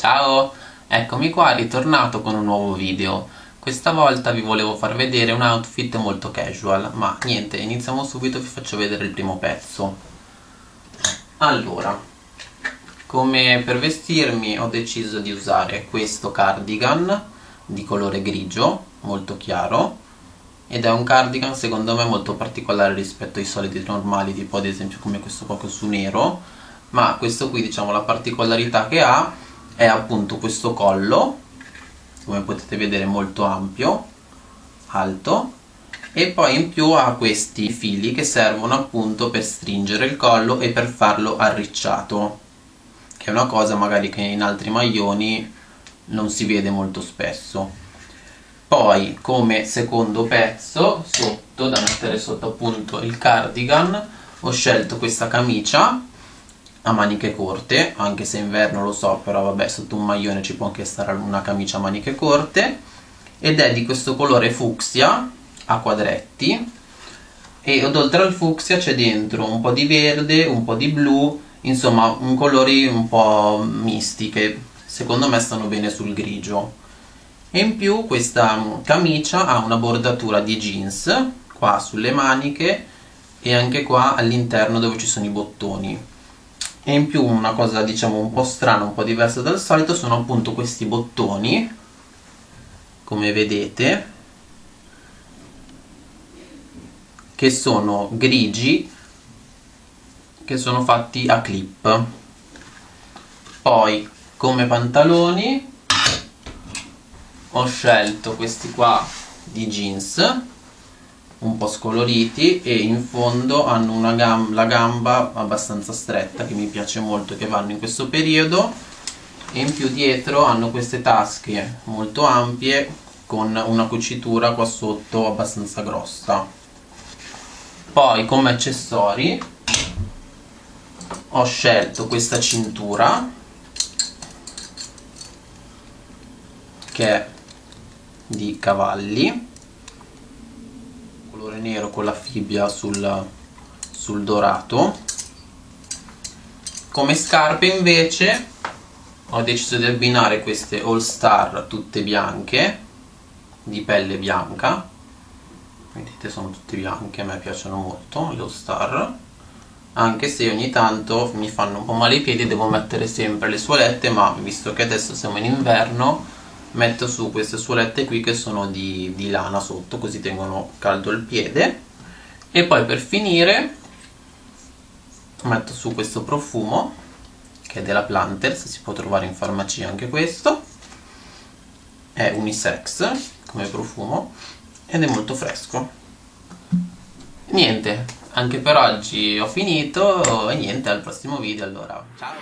Ciao, eccomi qua ritornato con un nuovo video. Questa volta vi volevo far vedere un outfit molto casual, ma niente, iniziamo subito vi faccio vedere il primo pezzo. Allora, come per vestirmi ho deciso di usare questo cardigan di colore grigio, molto chiaro, ed è un cardigan secondo me molto particolare rispetto ai soliti normali, tipo ad esempio come questo poco su nero, ma questo qui diciamo la particolarità che ha è appunto questo collo come potete vedere molto ampio alto e poi in più ha questi fili che servono appunto per stringere il collo e per farlo arricciato che è una cosa magari che in altri maglioni non si vede molto spesso. Poi come secondo pezzo sotto da mettere sotto appunto il cardigan ho scelto questa camicia a maniche corte anche se inverno lo so però vabbè sotto un maglione ci può anche stare una camicia a maniche corte. Ed è di questo colore fucsia a quadretti. E oltre al fucsia c'è dentro un po' di verde, un po' di blu insomma un colori un po' misti che secondo me stanno bene sul grigio. E in più questa camicia ha una bordatura di jeans qua sulle maniche e anche qua all'interno dove ci sono i bottoni e in più una cosa diciamo un po' strana, un po' diversa dal solito sono appunto questi bottoni come vedete che sono grigi che sono fatti a clip. Poi come pantaloni ho scelto questi qua di jeans un po' scoloriti e in fondo hanno una gam la gamba abbastanza stretta che mi piace molto che vanno in questo periodo. E in più dietro hanno queste tasche molto ampie con una cucitura qua sotto abbastanza grossa. Poi come accessori ho scelto questa cintura che è di cavalli nero con la fibbia sul, sul dorato. Come scarpe invece ho deciso di abbinare queste all star tutte bianche di pelle bianca. Vedete sono tutte bianche a me piacciono molto le all star. Anche se ogni tanto mi fanno un po' male i piedi devo mettere sempre le suolette ma visto che adesso siamo in inverno metto su queste suolette qui che sono di, di lana sotto così tengono caldo il piede. E poi per finire metto su questo profumo che è della Planters, si può trovare in farmacia anche questo. È unisex come profumo ed è molto fresco. Niente, anche per oggi ho finito e niente, al prossimo video allora. Ciao